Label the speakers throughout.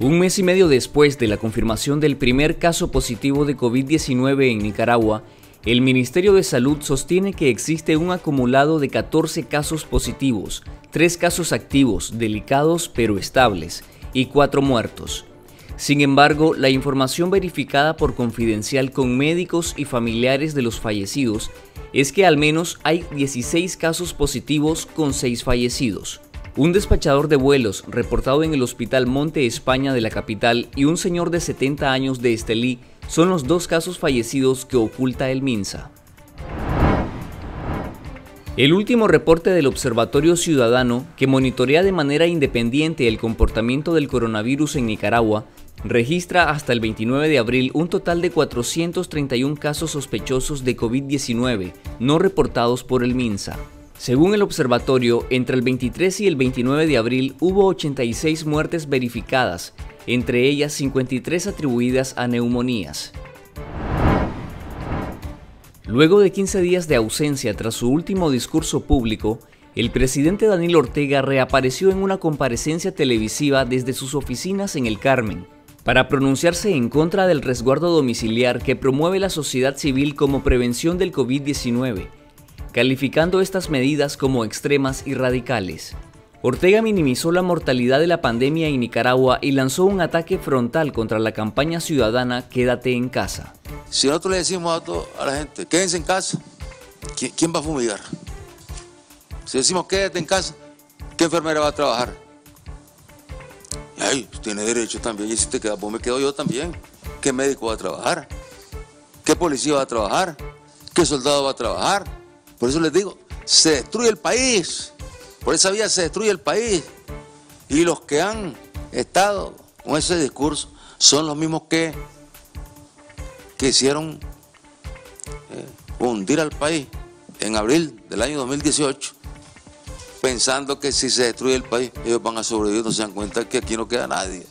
Speaker 1: Un mes y medio después de la confirmación del primer caso positivo de COVID-19 en Nicaragua, el Ministerio de Salud sostiene que existe un acumulado de 14 casos positivos, 3 casos activos, delicados pero estables, y 4 muertos. Sin embargo, la información verificada por Confidencial con médicos y familiares de los fallecidos es que al menos hay 16 casos positivos con 6 fallecidos. Un despachador de vuelos reportado en el Hospital Monte España de la capital y un señor de 70 años de Estelí son los dos casos fallecidos que oculta el MINSA. El último reporte del Observatorio Ciudadano, que monitorea de manera independiente el comportamiento del coronavirus en Nicaragua, registra hasta el 29 de abril un total de 431 casos sospechosos de COVID-19 no reportados por el MINSA. Según el observatorio, entre el 23 y el 29 de abril hubo 86 muertes verificadas, entre ellas 53 atribuidas a neumonías. Luego de 15 días de ausencia tras su último discurso público, el presidente Daniel Ortega reapareció en una comparecencia televisiva desde sus oficinas en El Carmen, para pronunciarse en contra del resguardo domiciliar que promueve la sociedad civil como prevención del COVID-19 calificando estas medidas como extremas y radicales. Ortega minimizó la mortalidad de la pandemia en Nicaragua y lanzó un ataque frontal contra la campaña ciudadana Quédate en casa.
Speaker 2: Si nosotros le decimos a, la gente, quédense en casa, ¿quién, va a fumigar? Si decimos quédate en casa, ¿qué enfermera va a trabajar? Tiene derecho también, y si te quedas vos me quedo yo también. ¿Qué médico va a trabajar? ¿Qué policía va a trabajar? ¿Qué soldado va a trabajar? Por eso les digo, se destruye el país. Por esa vía se destruye el país. Y los que han estado con ese discurso son los mismos que, quisieron eh, hundir al país en abril del año 2018, pensando que si se destruye el país, ellos van a sobrevivir, no se dan cuenta que aquí no queda nadie.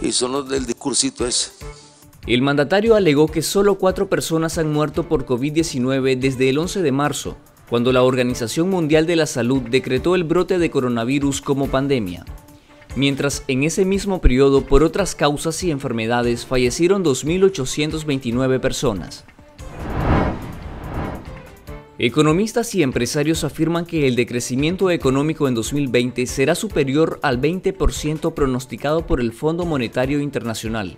Speaker 2: Y son los del discursito ese.
Speaker 1: El mandatario alegó que solo cuatro personas han muerto por COVID-19 desde el 11 de marzo, cuando la Organización Mundial de la Salud decretó el brote de coronavirus como pandemia. Mientras en ese mismo periodo, por otras causas y enfermedades, fallecieron 2.829 personas. Economistas y empresarios afirman que el decrecimiento económico en 2020 será superior al 20% pronosticado por el Fondo Monetario Internacional.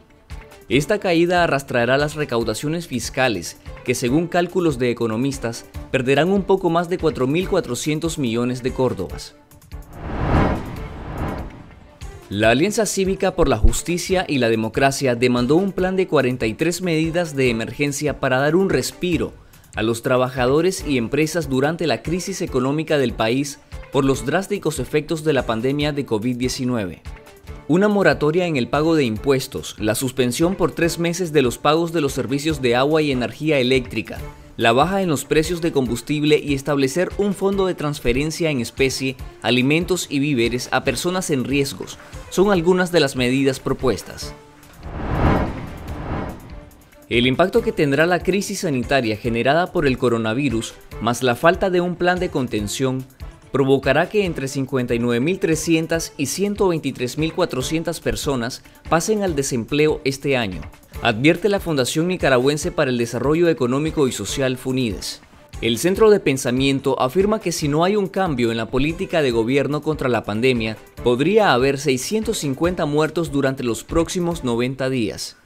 Speaker 1: Esta caída arrastrará las recaudaciones fiscales, que según cálculos de economistas, perderán un poco más de 4.400 millones de córdobas. La Alianza Cívica por la Justicia y la Democracia demandó un plan de 43 medidas de emergencia para dar un respiro a los trabajadores y empresas durante la crisis económica del país por los drásticos efectos de la pandemia de COVID-19. Una moratoria en el pago de impuestos, la suspensión por tres meses de los pagos de los servicios de agua y energía eléctrica, la baja en los precios de combustible y establecer un fondo de transferencia en especie, alimentos y víveres a personas en riesgos son algunas de las medidas propuestas. El impacto que tendrá la crisis sanitaria generada por el coronavirus, más la falta de un plan de contención, provocará que entre 59.300 y 123.400 personas pasen al desempleo este año, advierte la Fundación Nicaragüense para el Desarrollo Económico y Social FUNIDES. El centro de pensamiento afirma que si no hay un cambio en la política de gobierno contra la pandemia, podría haber 650 muertos durante los próximos 90 días.